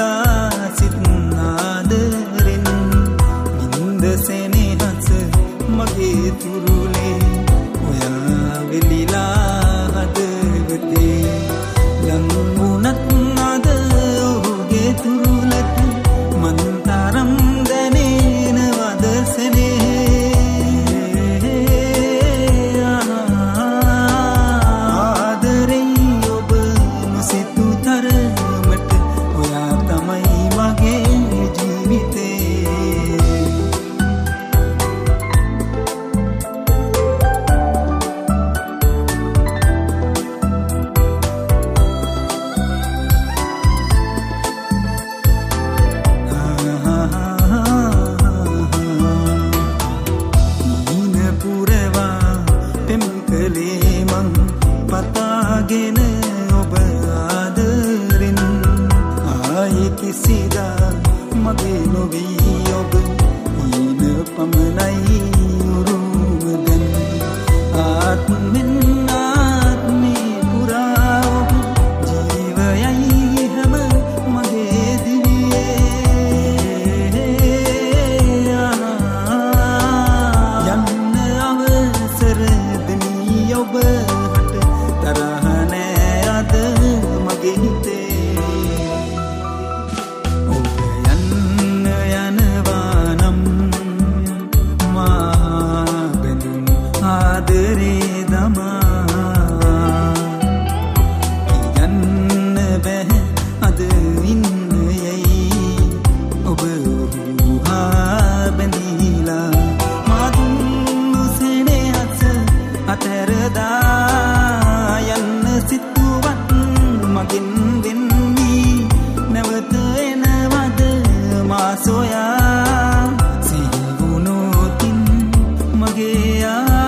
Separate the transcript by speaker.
Speaker 1: ඉල්ලා සිත්නාදරෙන් බින්ද සෙනෙහස මගේ තුරුලේ ඔයා වෙලිලා හදවතේ. යන්න गया